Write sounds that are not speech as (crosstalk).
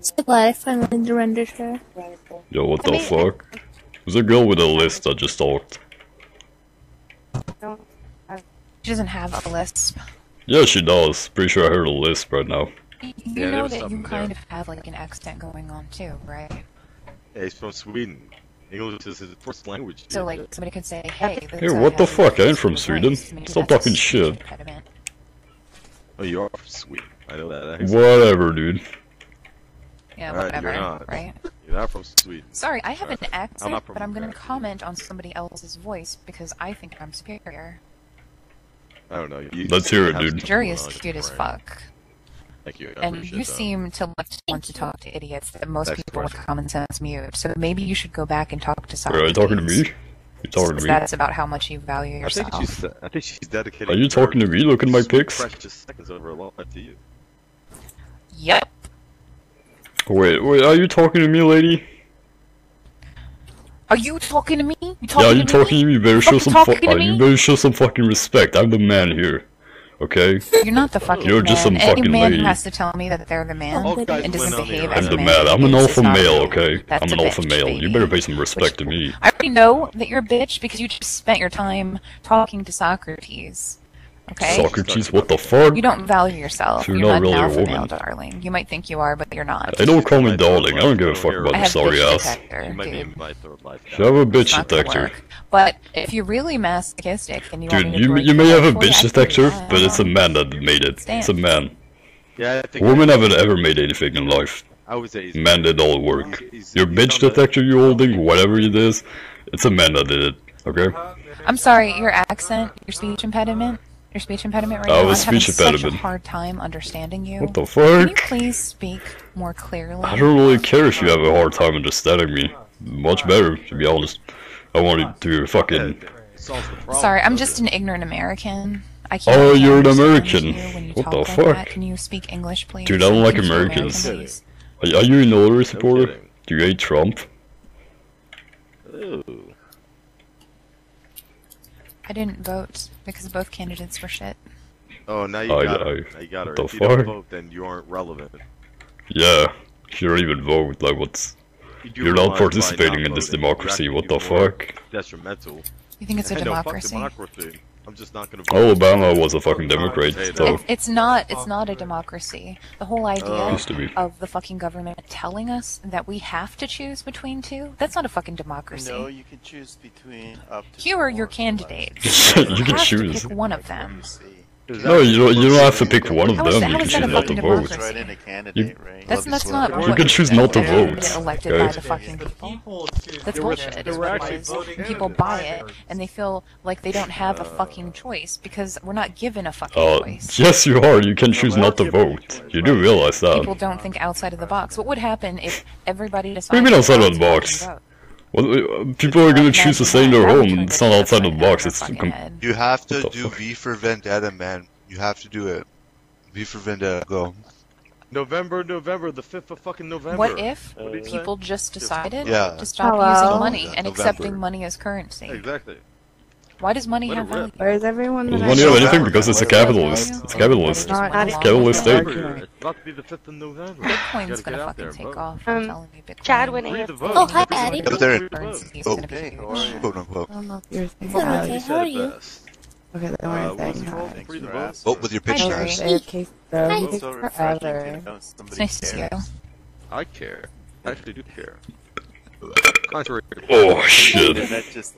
So glad I finally surrendered her. Yo, what the fuck? Who's a girl with a list I just talked? She doesn't have a lisp. Yeah, she does. Pretty sure I heard a lisp right now. You Yeah, know was that you kind there. of have like an accent going on too, right? Yeah, he's from Sweden. English is his first language. So like somebody could say, "Hey, this Hey, what the fuck? I ain't voice from Sweden. Stop talking shit. impediment. Oh, you are from Sweden. I know that. Whatever, dude. Yeah, Alright, whatever, you're not. right? (laughs) You're not from Sweden. Sorry, I have an Alright. I'm accent, not from but I'm going to comment on somebody else's voice because I think I'm superior. I don't know. You, Let's hear it, have dude. some Jury is on, cute as fuck, Thank you. I and you that. seem to like to want to talk to idiots that most Next people with common sense mute. So maybe you should go back and talk to Are you talking to me? You talking to me? That's about how much you value I yourself. think she's. I think she's dedicated. Are you talking to me? Looking at my pics? Precious seconds over a lot to you. Yep. Wait, wait, are you talking to me, lady? Are you talking to me? You Yeah, talking you to talking to me? me? You better show Fucking some. talking Fu- to uh, me? you better show some fucking respect. I'm the man here. Okay? You're not the fucking You're man. just some Any fucking man lady. who has to tell me that they're the man All and doesn't win on the behave I'm a the man. man. I'm an alpha male. Okay? That's I'm a an alpha bitch, male. You baby. better pay some respect Which- to me. I already know that you're a bitch because you just spent your time talking to Socrates. Okay? Socrates, what the fuck? You don't value yourself. You're You're, not not, really a alpha woman. male, darling. You might think you are, but you're not. I don't call me darling. I don't give a third fuck life about I your have sorry bitch ass. detector, You might be dude. my third life. Should have a bitch It's not gonna detector. work. But if you're really masochistic and you want Dude, me to you break you may your have a leg for you, bitch I can do detector, that. but it's a man that made it. It's a man. Yeah, I think. Women haven't ever made anything in life. I would say. he's- Man did all the work. he's- Your he's bitch done that. detector you holding, whatever it is, it's a man that did it. Okay? I'm sorry, your accent, your speech impediment, your speech impediment right Oh, now. a I'm having speech such a impediment. hard time understanding you. What the fuck? Can you please speak more clearly? I don't really care if you have a hard time understanding me. Much better, to be honest. I wanted to fucking. Solves the problem, Sorry, I'm just an ignorant American. I can't Oh, you're an understand American. you when you What talk the like fuck? that. Can you speak English, please? Dude, I don't like Can you speak Americans. American, please? Are, are you an Hillary supporter? kidding. Do you hate Trump? Ooh. I didn't vote because both candidates were shit. Oh, now you I- got I- her. Now you got her. what the If you don't vote, then you aren't relevant. Yeah. You don't even vote. Like, what's. You you're not participating not in this democracy. actually What do the more fuck? Detrimental. You think it's a (laughs) Hey, no, fuck democracy? Democracy. I'm just not gonna vote. Oh, Alabama was a fucking Democrat, so. It's, it's not. It's not a democracy. The whole idea Oh. Used to be. of the fucking government telling us that we have to choose between two. That's not a fucking democracy. No, you can choose between up to Here are four your or candidates. you (laughs) You can have choose. to pick one of them. Less. See. No, you don't, you don't have to pick one of them. that- You can choose not to vote. democracy? Write in a candidate, right? That's that's not. You what can choose not to vote, get Elected okay? by the fucking people. That's bullshit. Is we're what it actually is. voting And people buy it, and they feel like they don't have a fucking choice because we're not given a fucking Uh, choice. yes, you are. You can choose not to vote. You do realize that. People don't think outside of the box. What would happen if everybody decided? What do you mean outside of the out box? And vote? Well, uh, people are gonna choose to stay in their home. It's not outside of the box. It's com- You have to do? V for Vendetta, man. You have to do it. V for Vendetta, go. November, November, the fifth of fucking November. What if What did say? people just decided Yeah. to stop Hello? using money and November. accepting money as currency? Exactly. Why does money Let have value? Where's everyone? Doesn't that money I have anything because it's a capitalist. It's a capitalist. Not- not It's capitalist state. November. About to be the fifth of November. Bitcoin's gonna fucking there, take vote. off. Um, I'm telling you, Bitcoin. Chad went in. Oh, hi, Everyone Addy. vote. There. Vote. Oh. gonna Hey, how are you? Quote unquote. I don't know if you're saying Hello, Okay, how are you? Okay, don't Uh, worry, what's saying it called? hi. Free the for vote. asking. With your Hi, pitch knives. It takes, though, Hi. it It's takes so forever. It's nice to see you. I care. I actually do care. (laughs) Contrary. Oh shit. That just